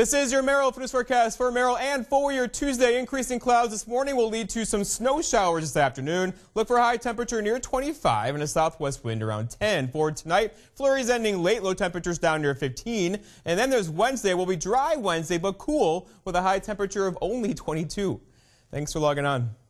This is your Merrill News forecast for Merrill and for your Tuesday. Increasing clouds this morning will lead to some snow showers this afternoon. Look for a high temperature near 25 and a southwest wind around 10. For tonight, flurries ending late, low temperatures down near 15. And then there's Wednesday. will be dry Wednesday, but cool with a high temperature of only 22. Thanks for logging on.